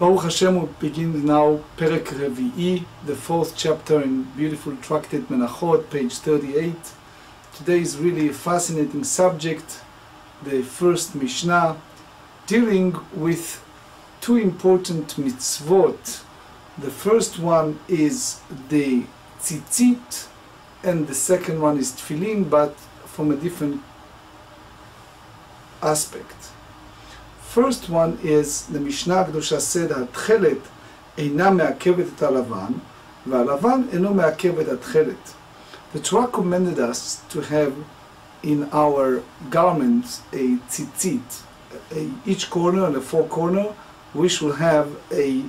Baruch Hashem, we begin now Perek Revi'i, the fourth chapter in beautiful tractate Menachot, page 38. Today is really a fascinating subject, the first Mishnah, dealing with two important mitzvot. The first one is the tzitzit, and the second one is tefillin, but from a different aspect. First one is the Mishnah הקדושה said התכלת אינה מעכבת את הלבן והלבן אינו מעכב את התכלת. The Torah commanded us to have in our garments a tzitzit, a, each corner and a four corner, we should have a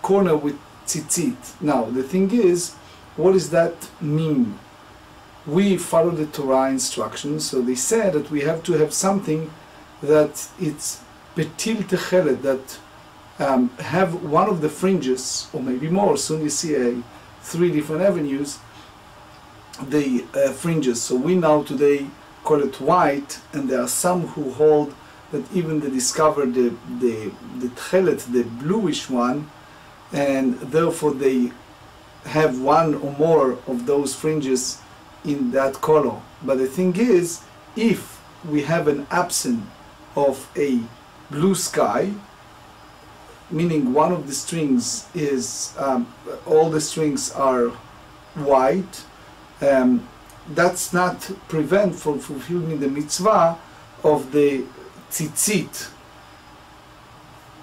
corner with tzitzit. Now the thing is, what does that mean? We follow the Torah instructions, so they said that we have to have something that it's betil techelet, that um, have one of the fringes, or maybe more, soon you see a, three different avenues, the uh, fringes. So we now today call it white, and there are some who hold that even they discover the, the, the the bluish one, and therefore they have one or more of those fringes in that color. But the thing is, if we have an absence of a blue sky, meaning one of the strings is, um, all the strings are white, um, that's not prevent from fulfilling the mitzvah of the tzitzit,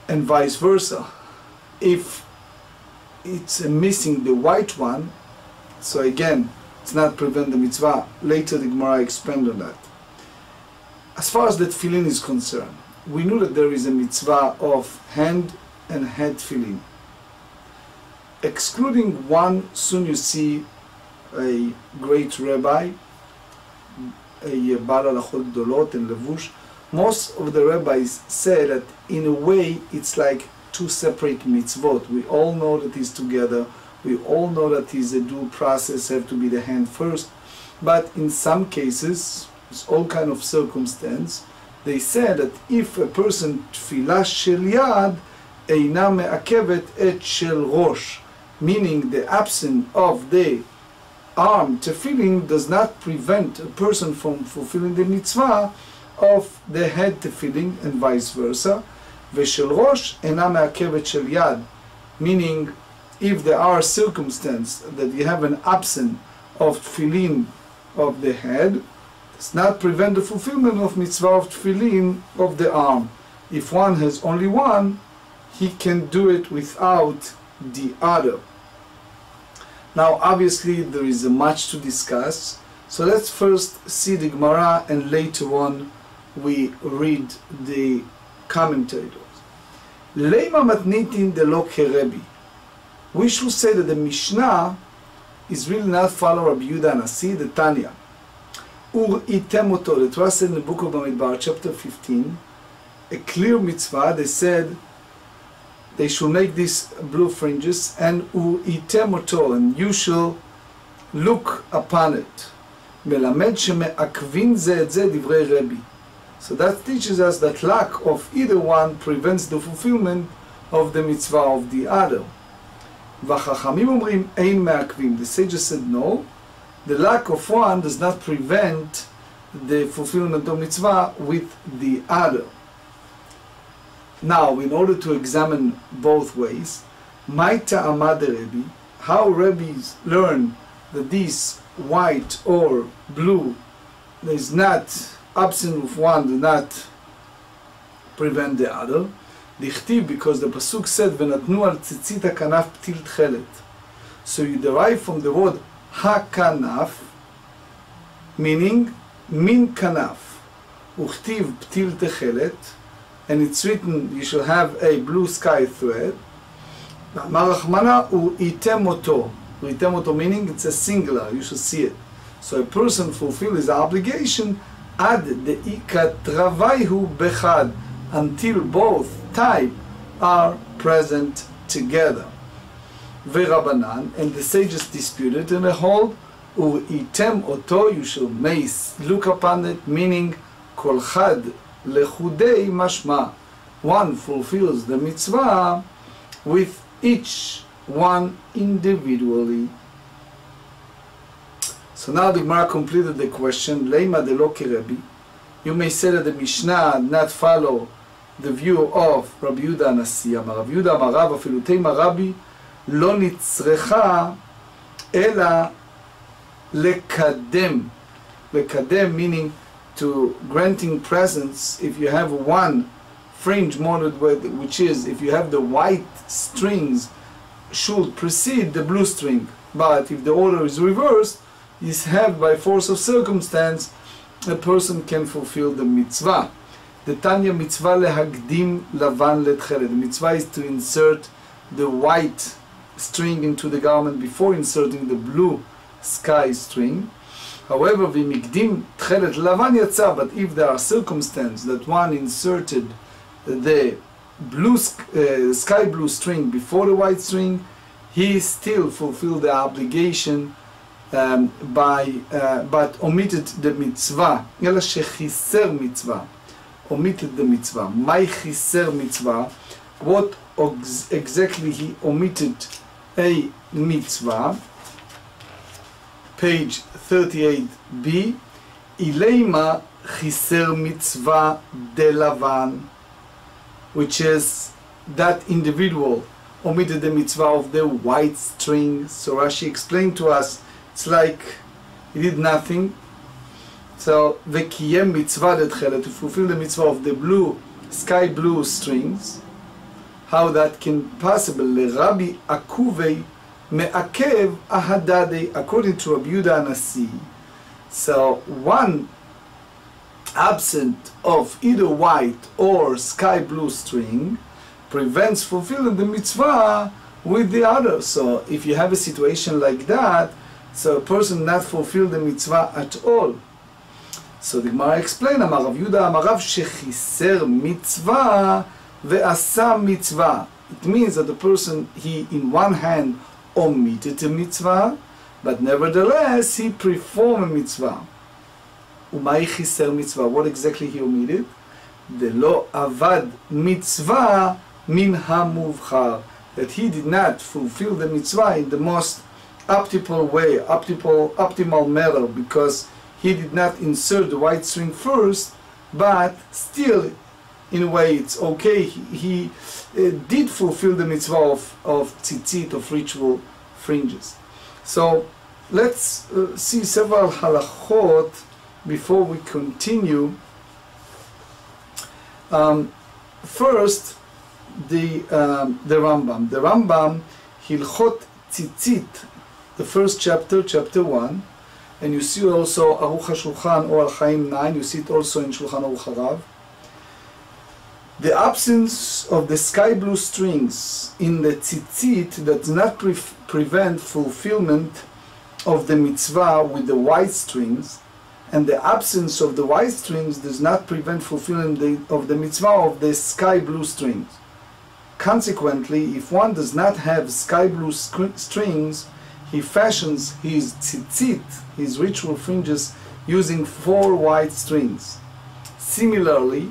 and vice versa. If it's missing the white one, so again, it's not prevent the mitzvah. Later the Gemara expand on that. As far as the tefillin is concerned, we know that there is a mitzvah of hand and head tefillin. Excluding one, soon you see a great rabbi, a Baal Halachot Gdolot and Levush. Most of the rabbis say that in a way it's like two separate mitzvot. We all know that it's together. We all know that it's a dual process, have to be the hand first. But in some cases, it's all kind of circumstance, they said that if a person תפילה של יד אינה מעכבת את של ראש, meaning the absence of the arm tefillin does not prevent a person from fulfilling the mitzvah of the head tefillin and vice versa, ושל ראש אינה מעכבת של יד, meaning if there are circumstances that you have an absence of tefillin of the head, does not prevent the fulfillment of mitzvah of tefillin of the arm. If one has only one, he can do it without the other. Now, obviously, there is much to discuss. So let's first see the Gemara and later on we read the commentators. Lema matnitin de lo kerebi. We should say that the Mishnah is really not follow Rabbi Yudah Nasi, the Tanya. Ur itemoto. The Torah said in the book of Bamidbar, chapter 15, a clear mitzvah. They said they should make these blue fringes and ur itemoto, and you shall look upon it. מלמד שמעכבים זה את זה דברי רבי. So that teaches us that lack of either one prevents the fulfillment of the mitzvah of the other. והחכמים אומרים אין מעכבים. The sages said no, the lack of one does not prevent the fulfillment of mitzvah with the other. Now, in order to examine both ways, Maita Amad Rebbe, how rabbis learn that this white or blue is not absent of one, do not prevent the other. Dichtiv, because the pasuk said, "V'natnu al tzitzit kanaf ptil tchelet." So you derive from the word hakanaf, meaning min kanaf, uchtiv ptil techelet, and it's written you shall have a blue sky thread. Marachmana u itemoto, itemoto meaning it's a singular, you should see it. So a person fulfill his obligation ad de ikatravaihu bechad, until both type are present together v'Rabanan, and the sages disputed, and they hold u'item oto, you shall mace, look upon it, meaning kolchad lechudei mashma. One fulfills the mitzvah with each one individually. So now the Gemara completed the question, Leima de Rabbi. You may say that the Mishnah not follow the view of Rabbi Yudah Amar Rabbi Yudah Amarav, Afilutei Marabi, לא נצרכה אלא לקדם. לקדם meaning to granting presents if you have one fringe mounted with which is if you have the white strings should precede the blue string but if the order is reversed is have by force of circumstance a person can fulfill the mitzvah the Tanya mitzvah lehagdim lavan letchelet the mitzvah is to insert the white string into the garment before inserting the blue sky string However, v'mikdim tchelet lavan yatsa, but if there are circumstances that one inserted the blue uh, sky blue string before the white string, he still fulfilled the obligation um, by uh, but omitted the mitzvah. אלא שחיסר mitzvah, omitted the mitzvah. מהי חיסר mitzvah? What exactly he omitted a mitzvah? page 38b, Ileima Chiser Mitzvah de Lavan, which is that individual omitted the mitzvah of the white string. So Rashi explained to us, it's like he did nothing. So vekiyem mitzvah to fulfill the mitzvah of the blue, sky blue strings how that can possibly Rabbi Akuvay Me'akev Ahadade, according to Rabbi Yudah Anasi. So one absent of either white or sky blue string prevents fulfilling the mitzvah with the other. So if you have a situation like that, so a person not fulfill the mitzvah at all. So the Gemara explained, Amar Rav Yudah, Amar Rav Shechiser Mitzvah ve'asa mitzvah. It means that the person, he in one hand omitted a mitzvah, but nevertheless he performed a mitzvah. Umay chiser mitzvah. What exactly he omitted? The law avad mitzvah min hamuvchar. That he did not fulfill the mitzvah in the most optimal way, optimal, optimal manner, because he did not insert the white string first, but still in a way, it's okay. He, he uh, did fulfill the mitzvah of, of tzitzit, of ritual fringes. So let's uh, see several halachot before we continue. Um, first, the um, the Rambam. The Rambam Hilchot Tzitzit, the first chapter, chapter one, and you see also Aruch HaShulchan Orach Chaim nine. You see it also in Shulchan Aruch Harav. The absence of the sky blue strings in the tzitzit does not pre prevent fulfillment of the mitzvah with the white strings, and the absence of the white strings does not prevent fulfillment the, of the mitzvah of the sky blue strings. Consequently, if one does not have sky blue strings, he fashions his tzitzit, his ritual fringes, using four white strings. Similarly,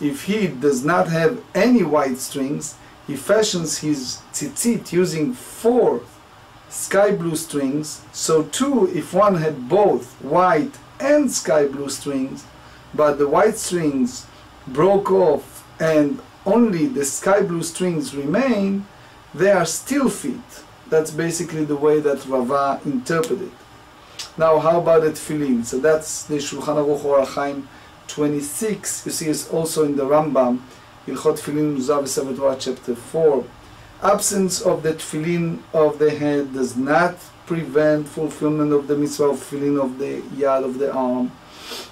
if he does not have any white strings, he fashions his tzitzit using four sky blue strings. So too, if one had both white and sky blue strings, but the white strings broke off and only the sky blue strings remain, they are still fit. That's basically the way that Rava interpreted. Now, how about the tefillin? So that's the Shulchan Aruch Orach Chaim 26, you see it's also in the Rambam, Ilchot Tfilin Muzav chapter 4. Absence of the tefillin of the head does not prevent fulfillment of the mitzvah of tefillin of the yad of the arm.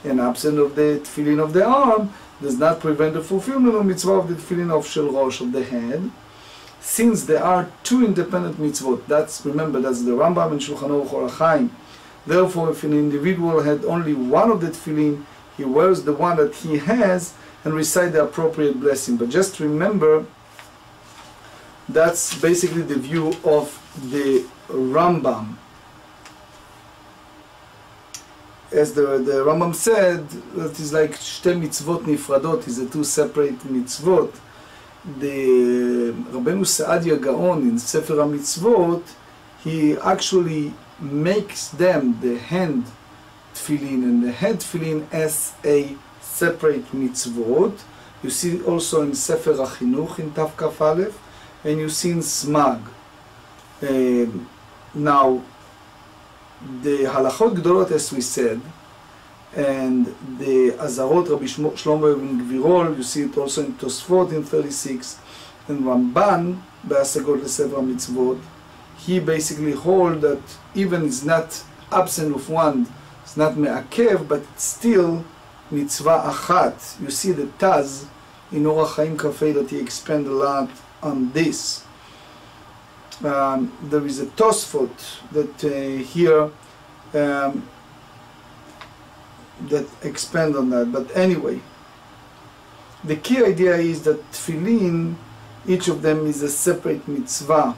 And absence of the tefillin of the arm does not prevent the fulfillment of mitzvah of the tefillin of shel rosh of the head. Since there are two independent mitzvot, that's remember that's the Rambam and Shulchan Aruch. Therefore, if an individual had only one of the tefillin, he wears the one that he has and recite the appropriate blessing. But just remember, that's basically the view of the Rambam. As the, the Rambam said, it is like shte mitzvot nifradot, is a two separate mitzvot. the Rabbeinu Saadia Gaon in Sefer HaMitzvot, he actually makes them, the hand tefillin and the head tefillin, as a separate mitzvot. You see also in Sefer HaChinuch in Tav Kaf Aleph, and you see in Smag. Um, now, the halachot gdolot, as we said, and the Azarot Rabbi Shlomo ibn Gvirol, you see it also in Tosfot in 36, and Ramban, בהשגות לספר המצוות, he basically hold that even it's not absent of one, it's not me'akev, but still mitzvah achat. You see the Taz in Orach Chaim Kafei that he expand a lot on this. Um, there is a Tosfot that uh, here um, that expand on that. But anyway, the key idea is that tefillin, each of them is a separate mitzvah,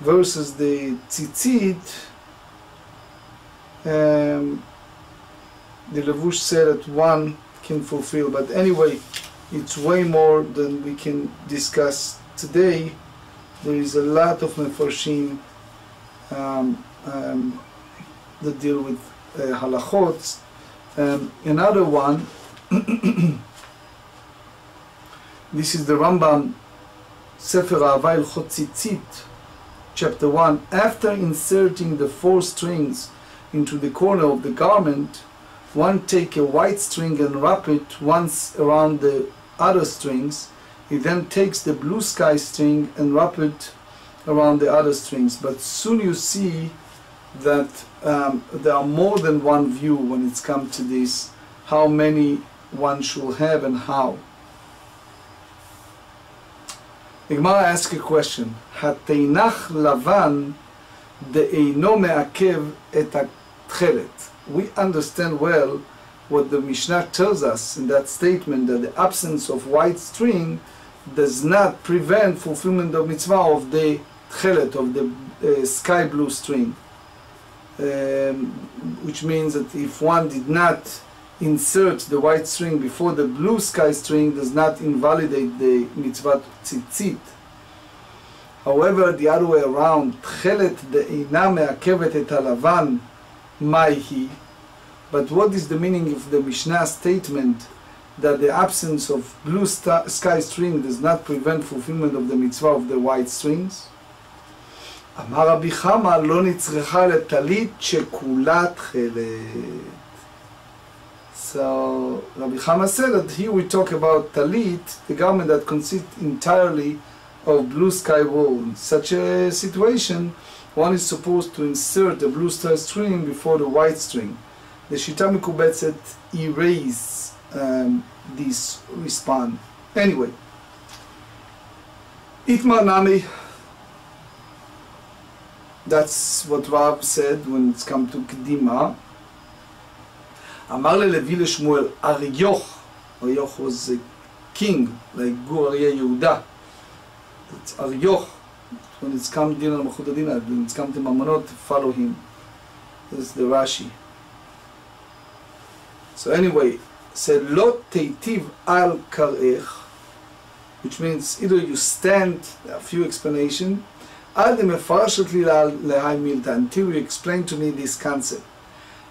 versus the tzitzit um, the Levush said that one can fulfill, but anyway, it's way more than we can discuss today. There is a lot of mefarshim um, um, that deal with uh, halachot. Um, another one, this is the Rambam Sefer Avayil Chotzitzit, chapter 1. After inserting the four strings into the corner of the garment, one take a white string and wrap it once around the other strings. He then takes the blue sky string and wrap it around the other strings. But soon you see that um, there are more than one view when it's come to this, how many one should have and how. The Gemara asks a question, התנח לבן דאינו מעכב את התכלת. We understand well what the Mishnah tells us in that statement that the absence of white string does not prevent fulfillment of mitzvah of the tchelet, of the uh, sky blue string um, which means that if one did not insert the white string before the blue sky string does not invalidate the mitzvah tzitzit. However, the other way around, תכלת דאינה מעכבת את הלבן, מהי? But what is the meaning of the Mishnah statement that the absence of blue sky string does not prevent fulfillment of the mitzvah of the white strings? אמר רבי חמא לא נצרכה לטלית שכולה תכלת. So Rabbi Chama said that here we talk about talit, the garment that consists entirely of blue sky wool. In such a situation, one is supposed to insert the blue sky string before the white string. The Shita Mikubetzet erase um, this response. Anyway, Itmar Nami that's what Rav said when it's come to Kedima. אמר ללוי לשמואל, אריוך, אריוך was a king, like גור אריה יהודה. It's אריוך, when it's come דין על מלכות הדין, when it's come to ממונות, follow him. This is the Rashi. So anyway, said לא תיטיב על קראך, which means either you stand, a few explanations, עד למפרשת לי להי מילתא, until you explain to me this concept.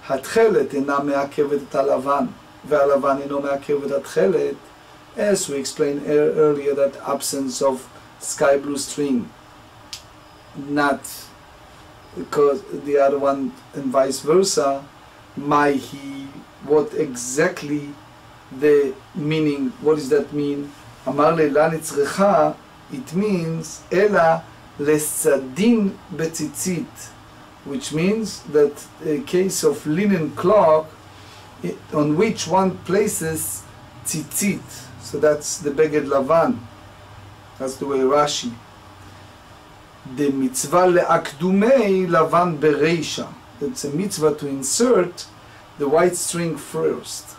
התכלת אינה מעכבת את הלבן, והלבן אינו מעכב את התכלת, as we explained earlier that absence of sky blue string, not because the other one and vice versa, my he, what exactly the meaning, what does that mean? אמר לי, נצרכה, it means, אלא לסדין בציצית, which means that a case of linen cloth on which one places tzitzit. So that's the beged lavan. That's the way Rashi. the mitzvah le'akdumei lavan bereisha. It's a mitzvah to insert the white string first.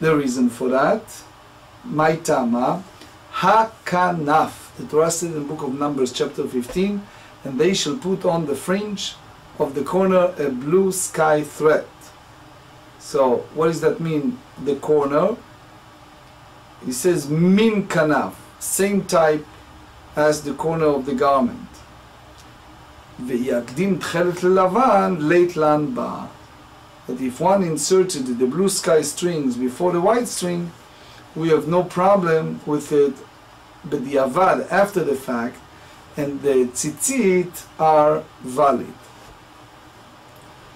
The reason for that, maitama, hakanaf. The Torah in the book of Numbers, chapter 15, and they shall put on the fringe of the corner a blue sky thread. So, what does that mean? The corner he says min kanaf, same type as the corner of the garment. ויקדים תכלת ללבן, late land בה. That if one inserted the blue sky strings before the white string, we have no problem with it b'diavad after the fact, and the tzitzit are valid.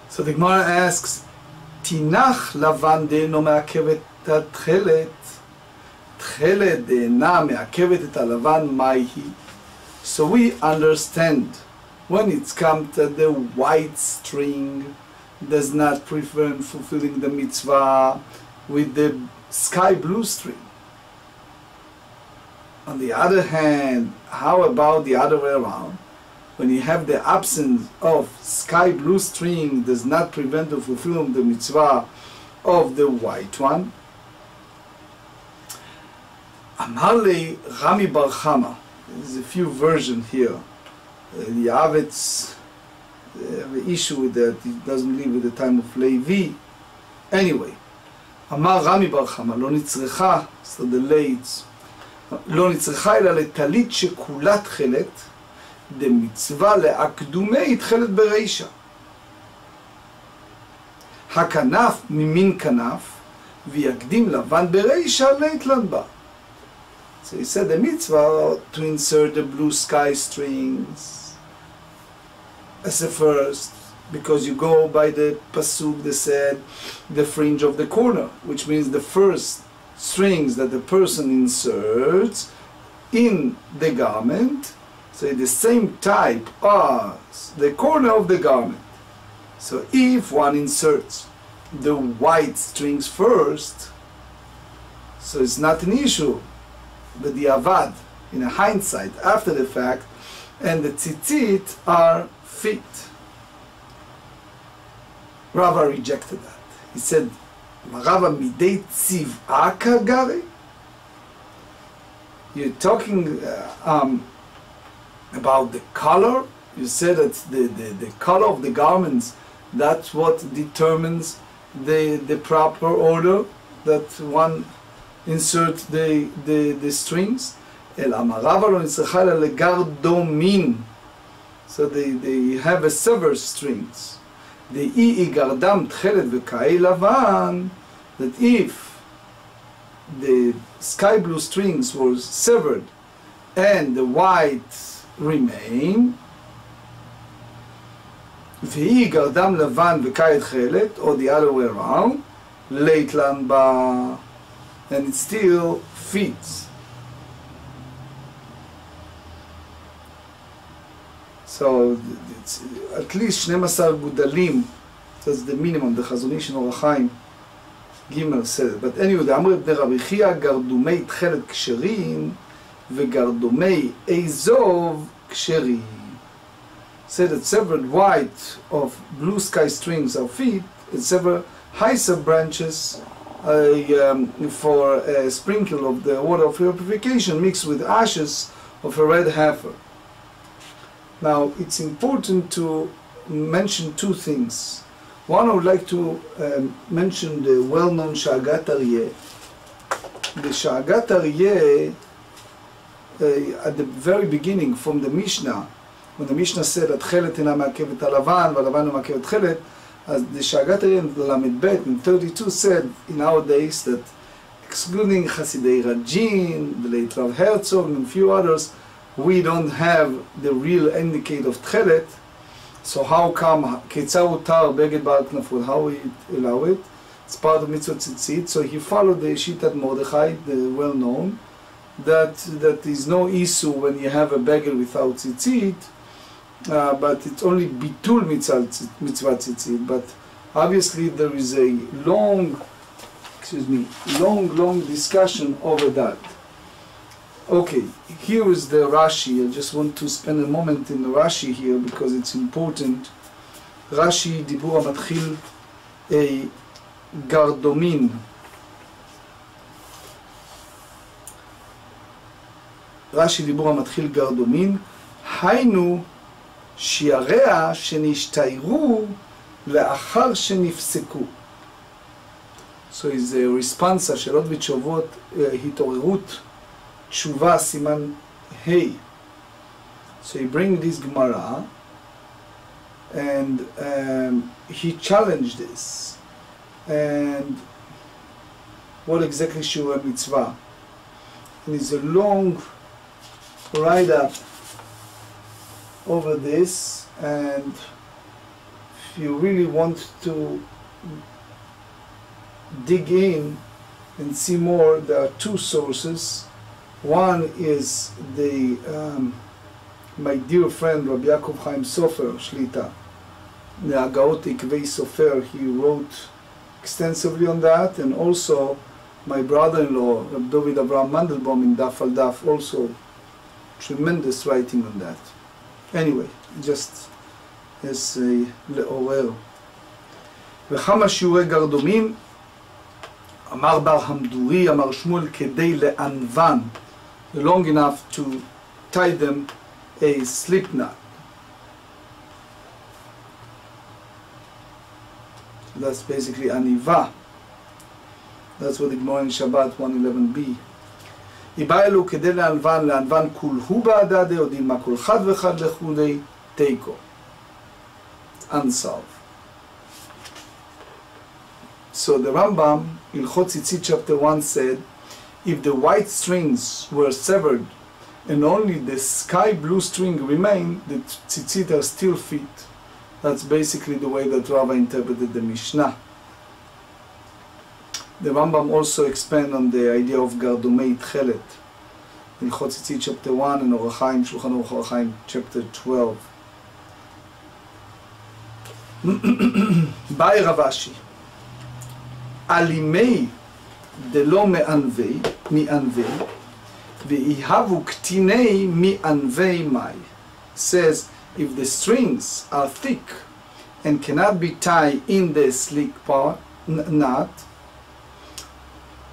So the Gemara asks, תינח לבן דאינו מעכב את התכלת, תכלת דאינה מעכבת את הלבן, מהי? So we understand when it's come to the white string does not prevent fulfilling the mitzvah with the sky blue string. On the other hand, how about the other way around? When you have the absence of sky blue string does not prevent the fulfilling the mitzvah of the white one. אמר לי רמי בר חמא, there's a ורז'ן versions here, ליעבץ, the issue with that, he doesn't live with לוי, anyway, אמר רמי בר חמא, לא נצרכה, so the late, לא נצרכה אלא לטלית שכולה תכלת, דמצווה לאקדומי היא תכלת ברישה. הכנף ממין כנף, ויקדים לבן ברישה להתלנבה. So he said the mitzvah to insert the blue sky strings as a first, because you go by the pasuk that said the fringe of the corner, which means the first strings that the person inserts in the garment, so the same type as the corner of the garment. So if one inserts the white strings first, so it's not an issue, but the avad, in a hindsight, after the fact, and the tzitzit are fit. Rava rejected that. He said, Rava midei tziv'a kagari? You're talking uh, um, about the color. You said that the, the, the color of the garments, that's what determines the, the proper order that one insert the, the, the strings. אלא אמרבה לא נצרכה אלא לגרדומין. So they, they have a severed strings. The אי יגרדם תכלת וכאי לבן, that if the sky blue strings were severed and the white remain, והיא גרדם לבן וכאי תכלת, or the other way around, ליתלן בה, and it still fits. So it's at least 12 גודלים, that's the minimum, the איש של אור החיים, ג' סדר. But anyway, אמרי בני רבי חייא, גרדומי תכלת כשרים וגרדומי אזוב כשרים. Said that severed white of blue sky strings are feet, and severed hyssop branches um, for a sprinkle of the water of purification mixed with ashes of a red heifer. Now, it's important to mention two things. One, I would like to um, mention the well-known Shagat Aryeh. The Shagat Aryeh, uh, at the very beginning, from the Mishnah, when the Mishnah said that תכלת אינה מעכבת הלבן והלבן לא מעכב תכלת, as the Shagat Aryeh Lamed Bet in 32 said in our days that excluding Hasidei Radzin, the late Rav Herzog and a few others, we don't have the real indicate of Tchelet, so how come, כיצד הותר beged בעל כנפות, how we allow it? It's part of mitzvot tzitzit, so he followed the Shitat Mordechai, the well-known, that that is no issue when you have a beggar without tzitzit, uh, but it's only bitul mitzvah mitzvah tzitzit. But obviously there is a long, excuse me, long long discussion over that. Okay, here is the Rashi. I just want to spend a moment in the Rashi here because it's important. Rashi דיבור המתחיל a גרדומין. רש"י דיבור המתחיל גרדומין, היינו שיריה שנשתיירו לאחר שנפסקו. So is a response, השאלות ותשובות, uh, התעוררות, תשובה, סימן ה'. So he bring this Gemara and um, he challenged this. And what exactly Shura Mitzvah? And it's a long write up over this and if you really want to dig in and see more, there are two sources. One is the um, my dear friend Rabbi Yaakov Chaim Sofer Shlita, the Agaot Ikvei Sofer, he wrote extensively on that, and also my brother-in-law, Rabbi David Abraham Mandelbaum in Daf al Daf, also tremendous writing on that. Anyway, just as a לעורר. וכמה שיעורי גרדומים אמר בר המדורי, אמר שמואל, כדי לענוון, long enough to tie them a slip knot. That's basically aniva. That's what the Gemara in Shabbat 111b. Ibaelu kedelanvan lanvan kulhu ba'adade odin makulchad vechad lechulei teiko. Unsolved. So the Rambam in Chotzitzit chapter 1 said, if the white strings were severed and only the sky blue string remained, the tzitzit are still fit. That's basically the way that Rava interpreted the Mishnah. The Rambam also expand on the idea of Gardumei Tchelet in Tzitzit chapter 1 and Orach Chaim, Shulchan Aruch Orach Chaim chapter 12. באי רבשי, אלימי דלא מענבי, מענבי, ואיהבו קטיני מענבי מאי. Says, if the strings are thick and cannot be tied in the slick part, knot,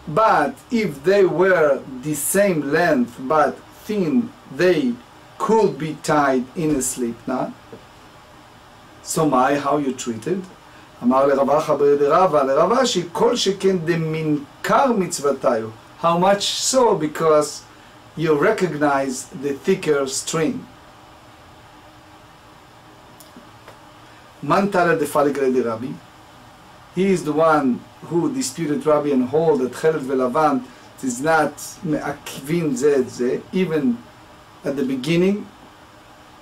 but if they were the same length but thin, they could be tied in a slip knot. So my, how you treated? אמר לרב אחא ברדרבה, לרב אשי, כל שכן דמנכר מצוותיו. How much so? Because you recognize the thicker string. Mantara de Faligre Rabbi. He is the one who disputed Rabbi and hold that Chelet veLavant is not me'akvin ze ze, even at the beginning.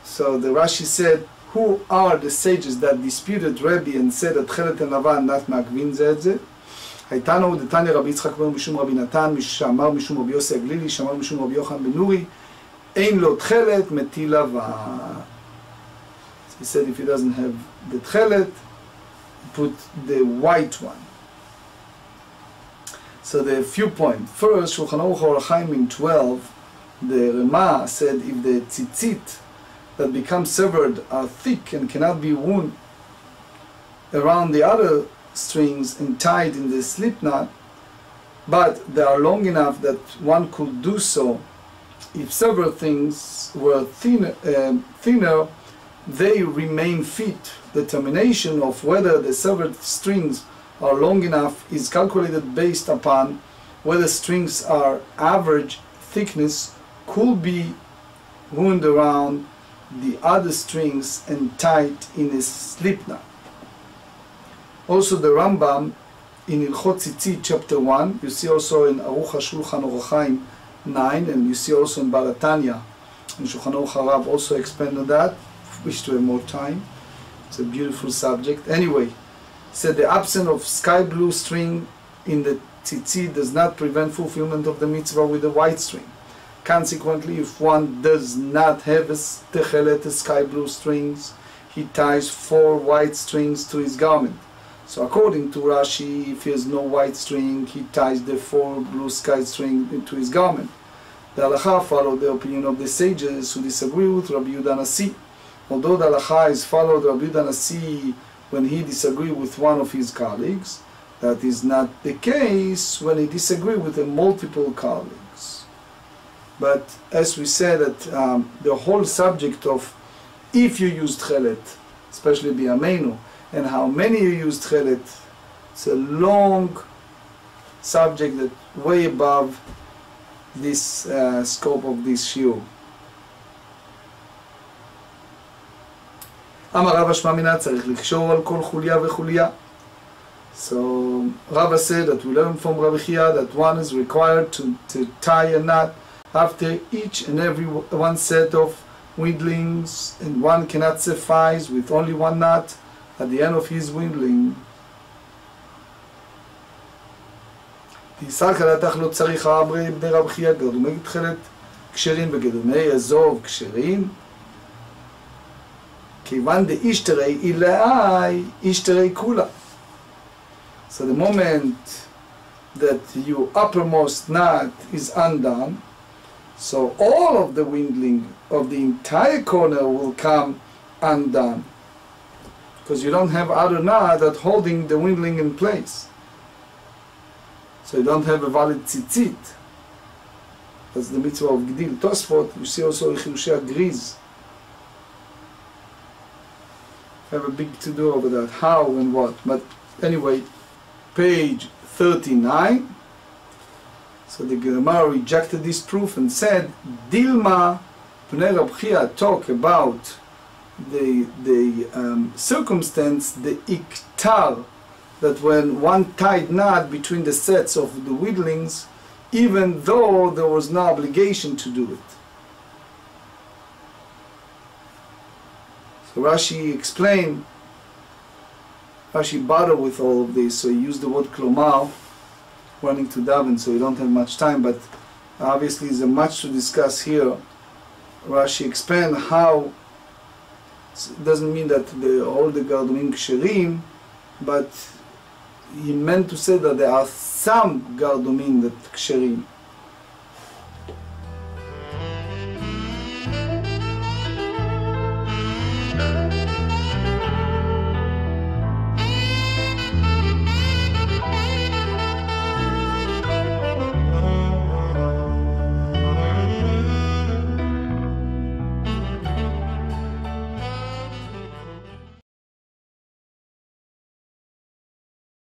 So the Rashi said, who are the sages that disputed Rabbi and said that Chelet and Lavan not me'akvin ze ze? הייתה לנו דתניא רבי יצחק בן משום רבי נתן, שאמר משום רבי יוסי הגלילי, שאמר משום רבי יוחנן בן נורי, אין לו תכלת, מטיל לבן. He said if he doesn't have the tchelet, put the white one. So a few points. First, Shulchan Aruch in 12, the Rema said if the tzitzit that become severed are thick and cannot be wound around the other strings and tied in the slip knot, but they are long enough that one could do so. If several things were thin, uh, thinner, they remain fit. Determination of whether the severed strings are long enough is calculated based upon whether strings are average thickness could be wound around the other strings and tied in a slip knot. Also the Rambam in Ilchot Tzitzit chapter 1, you see also in Aruch HaShulchan Orach 9, and you see also in Balatanya, and Shulchan Aruch Harav also expand on that, wish to have more time. It's a beautiful subject. Anyway, said the absence of sky blue string in the tzitzit does not prevent fulfillment of the mitzvah with the white string. Consequently, if one does not have a techelet, sky blue strings, he ties four white strings to his garment. So according to Rashi, if he has no white string, he ties the four blue sky string into his garment. The halacha followed the opinion of the sages who disagree with Rabbi Yudan Nasi. Although the halacha is followed Rabbi Yudan Nasi when he disagree with one of his colleagues, that is not the case when he disagree with multiple colleagues. But as we said, that um, the whole subject of if you use tchelet, especially biyameinu, and how many you use tchelet, it's a long subject that way above this uh, scope of this shiur. אמר רבא שמע מינה צריך לקשור על כל חוליה וחוליה. So Rava said that we learn from Rabbi Chia that one is required to, to tie a knot after each and every one set of windlings and one cannot suffice with only one knot at the end of his windling. תיסר כלתך לא צריך רב חייא גרדומי תכלת כשרים וגרדומי אזוב כשרים כיוון דאישתרי אילאי אישתרי כולה So the moment that your uppermost knot is undone, so all of the windling of the entire corner will come undone. Because you don't have other knot that holding the windling in place. So you don't have a valid tzitzit. That's the mitzvah of Gdil. Tosfot, you see also Chirushei Griz. Have a big to do over that, how and what. But anyway, page 39. So the Gemara rejected this proof and said, Dilma Pnei Rab talk about the, the um, circumstance, the iktar, that when one tied knot between the sets of the whittlings, even though there was no obligation to do it. So Rashi explained Rashi bothered with all of this, so he used the word klomar, running to daven, so we don't have much time, but obviously there's much to discuss here. Rashi expand how it doesn't mean that the, all the gardomim ksherim, but he meant to say that there are some gardomim that ksherim.